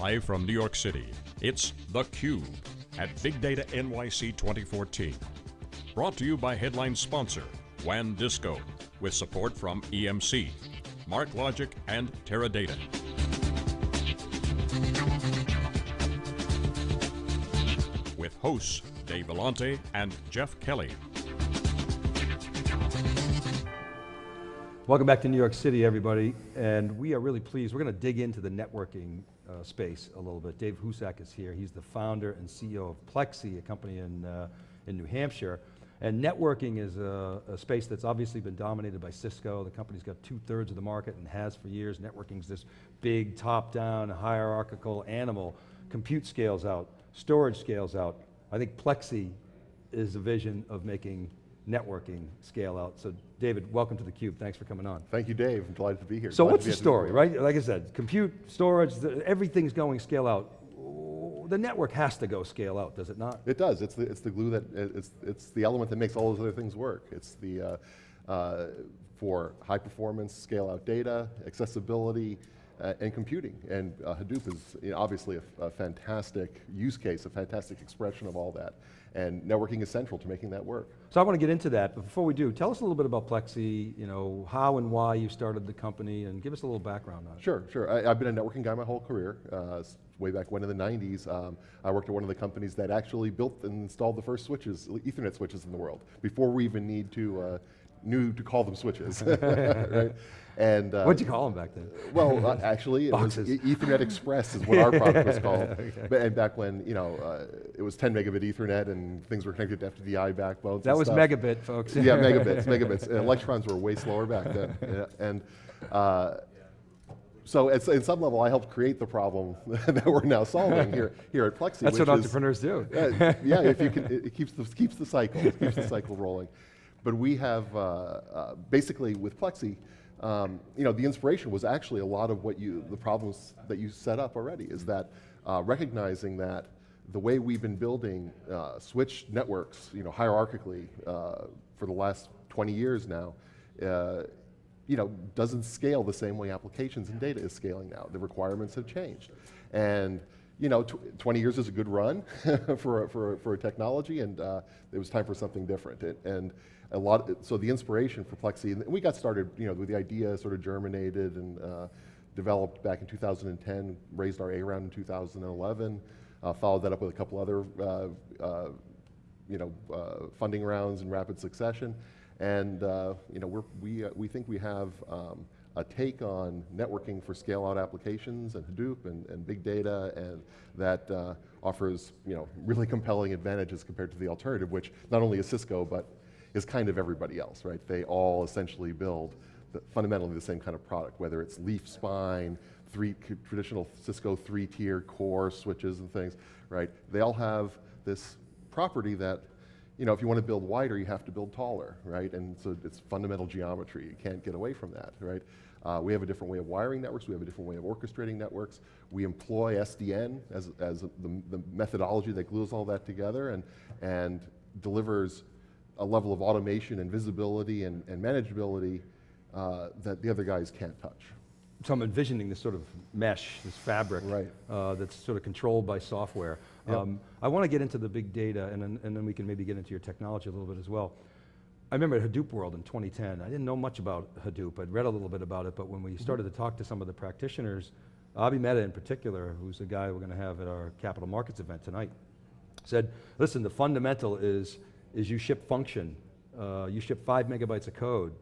Live from New York City, it's theCUBE at Big Data NYC 2014. Brought to you by headline sponsor, WANdisco, with support from EMC, MarkLogic, and Teradata. With hosts Dave Vellante and Jeff Kelly. Welcome back to New York City, everybody, and we are really pleased. We're going to dig into the networking uh, space a little bit. Dave Husak is here. He's the founder and CEO of Plexxi, a company in, uh, in New Hampshire. And networking is a, a, space that's obviously been dominated by Cisco. The company's got two thirds of the market and has for years. Networking's this big top-down hierarchical animal. Compute scales out, storage scales out. I think Plexxi is a vision of making networking scale out. So David, welcome to theCUBE, thanks for coming on. Thank you, Dave, I'm delighted to be here. So Glad what's the story, right? Like I said, compute, storage, the, everything's going scale out. The network has to go scale out, does it not? It does, it's the, it's the glue that, it's, it's the element that makes all those other things work. It's the, uh, uh, for high performance, scale out data, accessibility, uh, and computing. And uh, Hadoop is you know, obviously a, a, fantastic use case, a fantastic expression of all that. And networking is central to making that work. So I want to get into that, but before we do, tell us a little bit about Plexxi, you know, how and why you started the company, and give us a little background on it. Sure, sure. I, have been a networking guy my whole career. Uh, way back when in the 90s, um, I worked at one of the companies that actually built and installed the first switches, Ethernet switches in the world, before we even need to uh, knew to call them switches, right? And uh, what'd you call them back then? Well, uh, actually, it was Ethernet Express is what our product was called. okay. And back when you know uh, it was 10 megabit Ethernet and things were connected to FDDI backbones. That was stuff. megabit, folks. yeah, megabits, megabits. electrons were way slower back then, yeah. and. Uh, so at, in some level, I helped create the problem that we're now solving here, here at Plexxi. That's what entrepreneurs is, do. yeah, if you can, it, keeps the keeps the cycle, it keeps the cycle rolling. But we have, uh, uh, basically with Plexxi, um, you know, the inspiration was actually a lot of what you, the problems that you set up already, is that uh, recognizing that the way we've been building uh, switch networks, you know, hierarchically uh, for the last 20 years now, uh, you know, doesn't scale the same way applications and data is scaling now. The requirements have changed. And you know, tw 20 years is a good run for, a, for, a, for a technology, and uh, it was time for something different. It, and a lot, so the inspiration for Plexxi, and we got started, you know, with the idea sort of germinated and uh, developed back in 2010, raised our A round in 2011, uh, followed that up with a couple other, uh, uh, you know, uh, funding rounds in rapid succession, and you know, we're, we we think we have. Um, a take on networking for scale out applications and Hadoop and, and big data and that uh, offers you know, really compelling advantages compared to the alternative, which not only is Cisco, but is kind of everybody else, right? They all essentially build the, fundamentally the same kind of product, whether it's leaf spine, three traditional Cisco three-tier core switches and things, right? They all have this property that you know, if you want to build wider, you have to build taller, right? And so it's fundamental geometry. You can't get away from that, right? Uh, we have a different way of wiring networks. We have a different way of orchestrating networks. We employ SDN as, as the, the methodology that glues all that together and, and delivers a level of automation and visibility and, and manageability uh, that the other guys can't touch. So I'm envisioning this sort of mesh, this fabric right. uh, that's sort of controlled by software. Yep. Um, I want to get into the big data and then, and then we can maybe get into your technology a little bit as well. I remember at Hadoop World in 2010, I didn't know much about Hadoop. I'd read a little bit about it, but when we mm-hmm. started mm -hmm. to talk to some of the practitioners, Abhi Mehta in particular, who's the guy we're going to have at our capital markets event tonight, said, listen, the fundamental is, is you ship function. Uh, you ship five megabytes of code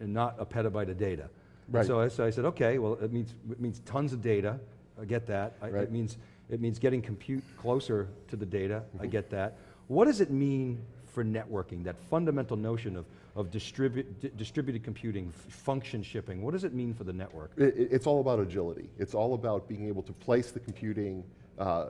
and not a petabyte of data. Right. So I, so I said, okay, well, it means, it means tons of data. I get that. I, right. It, means, it means getting compute closer to the data. Mm -hmm. I mm-hmm. get that. What does it mean for networking, that fundamental notion of, of distribu distributed computing, function shipping, what does it mean for the network? It, it's all about agility. It's all about being able to place the computing uh,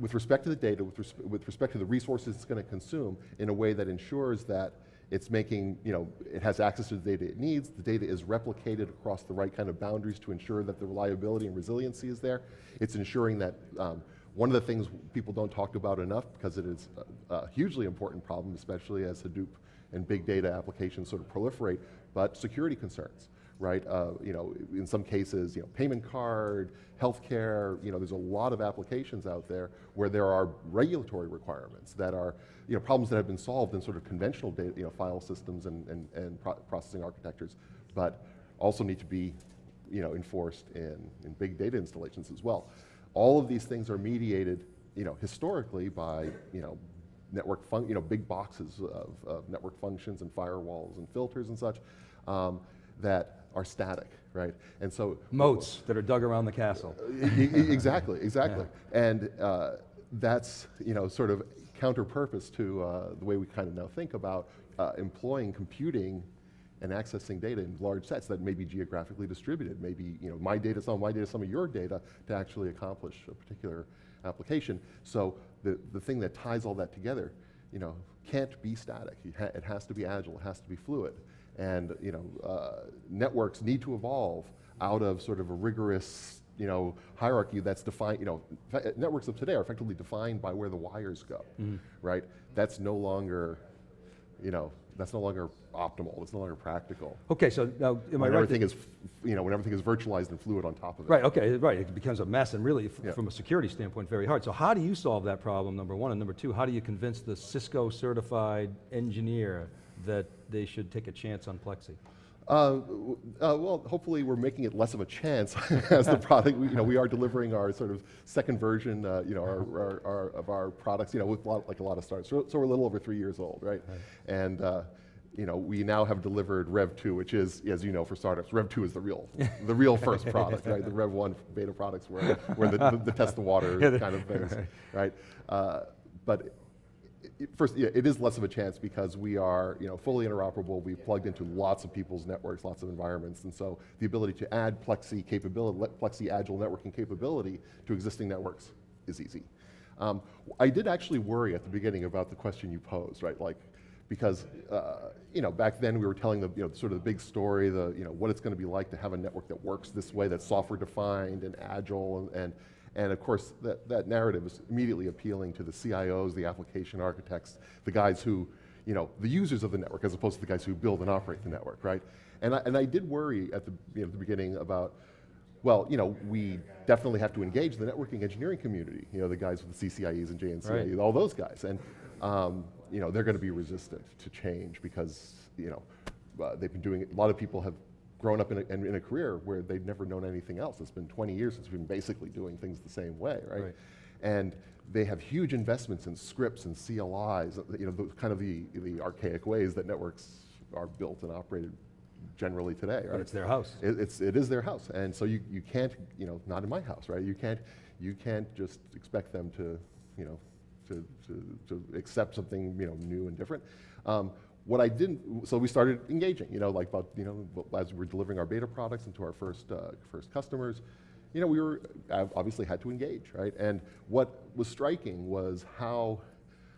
with respect to the data, with, res with respect to the resources it's going to consume in a way that ensures that it's making, you know, it has access to the data it needs, the data is replicated across the right kind of boundaries to ensure that the reliability and resiliency is there. It's ensuring that um, one of the things people don't talk about enough because it is a, a hugely important problem, especially as Hadoop and big data applications sort of proliferate, but security concerns, right? Uh, you know, in some cases, you know, payment card, healthcare. You know, there's a lot of applications out there where there are regulatory requirements that are, you know, problems that have been solved in sort of conventional data, you know, file systems and and, and pro processing architectures, but also need to be, you know, enforced in in big data installations as well. All of these things are mediated, you know, historically by, you know, network fun, you know, big boxes of, of network functions and firewalls and filters and such um, that are static, right? And so Moats that are dug around the castle. Exactly, exactly. And uh, that's you know sort of counter purpose to uh, the way we kind of now think about uh, employing computing and accessing data in large sets that may be geographically distributed. Maybe you know my data, some of my data, some of your data to actually accomplish a particular application. So the the thing that ties all that together, you know, can't be static. It, ha- it has to be agile. It has to be fluid. And you know, uh, networks need to evolve out of sort of a rigorous you know, hierarchy that's defined, you know, networks of today are effectively defined by where the wires go, right? That's no longer, you know, that's no longer optimal, it's no longer practical. Okay, so now, am I When right? everything is, you know, when everything is virtualized and fluid on top of it. Right, okay, right, it becomes a mess and really, Yeah. from a security standpoint, very hard. So how do you solve that problem, number one? And number two, how do you convince the Cisco certified engineer that they should take a chance on Plexxi? Uh, uh, well, hopefully we're making it less of a chance as the product. We, you know, we are delivering our sort of second version, uh, you know, our, our, our, of our products, you know, with a lot, like a lot of starts. So, so we're a little over three years old, right? And uh, you know, we now have delivered Rev 2, which is, as you know, for startups, Rev 2 is the real, the real first product, right? The Rev 1 beta products were, were the, the, the test the water Yeah, kind of things, right? Uh, but it- first, yeah, it is less of a chance because we are, you know, fully interoperable. We've plugged into lots of people's networks, lots of environments, and so the ability to add Plexxi capability, let Plexxi Agile networking capability to existing networks is easy. Um, I did actually worry at the beginning about the question you posed, right? Like, because uh, you know, back then we were telling the, you know, sort of the big story, the, you know, what it's going to be like to have a network that works this way, that's software defined and agile, and, and and of course, that, that narrative is immediately appealing to the CIOs, the application architects, the guys who, you know, the users of the network, as opposed to the guys who build and operate the network, right? And I, and I did worry at the, you know, the beginning about, well, you know, we definitely have to engage the networking engineering community, you know, the guys with the CCIEs and JNCIEs, Right. all those guys. And, um, you know, they're going to be resistant to change because, you know, uh, they've been doing it. A lot of people have grown up in a, in, in a career where they've never known anything else. It's been 20 years since we've been basically doing things the same way, right? Right. And they have huge investments in scripts and CLIs, you know, the, kind of the, the archaic ways that networks are built and operated generally today, right? But it's their house. It, it's, it is their house, and so you, you can't, you know, not in my house, right? You can't, you can't just expect them to, you know, to, to, to accept something, you know, new and different. Um, what I didn't, so we started engaging, you know, like about, you know, as we were delivering our beta products into our first, uh, first customers, you know, we were uh, obviously had to engage, right? And what was striking was how,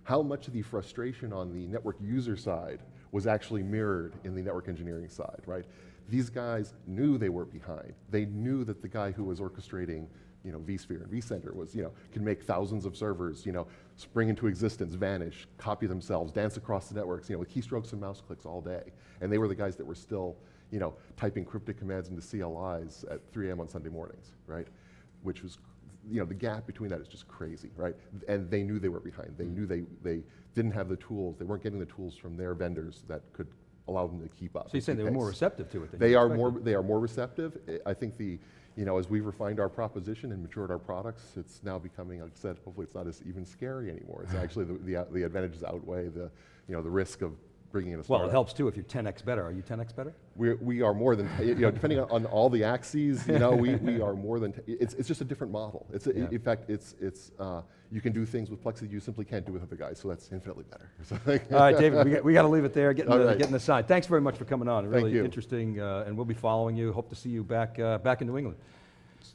how much of the frustration on the network user side was actually mirrored in the network engineering side, right? These guys knew they were behind. They knew that the guy who was orchestrating, you know, vSphere and vCenter was, you know, can make thousands of servers, you know, spring into existence, vanish, copy themselves, dance across the networks, you know, with keystrokes and mouse clicks all day. And they were the guys that were still, you know, typing cryptic commands into CLIs at 3 a.m. on Sunday mornings, right? Which was, you know, the gap between that is just crazy, right? And they knew they were behind. They mm. knew they, they didn't have the tools. They weren't getting the tools from their vendors that could allow them to keep up. So you're saying they keep were more receptive to it They are expected. more, they are more receptive. I- I think the, you know, as we've refined our proposition and matured our products, it's now becoming, like I said, hopefully it's not as even scary anymore. It's actually the, the, the advantages outweigh the, you know, the risk of bringing in a Well, it helps too if you're 10x better. Are you 10x better? We're, we are more than, you know, depending on, on all the axes, you know, we, we are more than, it's, it's just a different model. It's, a, Yeah. in fact, it's, it's, uh, you can do things with Plexxi you simply can't do with other guys, so that's infinitely better. All right, David, we got, we got to leave it there, getting, All the, right. getting the sign. Thanks very much for coming on. Thank Really you. interesting, uh, and we'll be following you. Hope to see you back, uh, back in New England.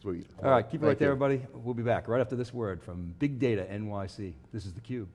Sweet. All right, keep it right there, you. everybody. We'll be back right after this word from Big Data NYC. This is theCUBE.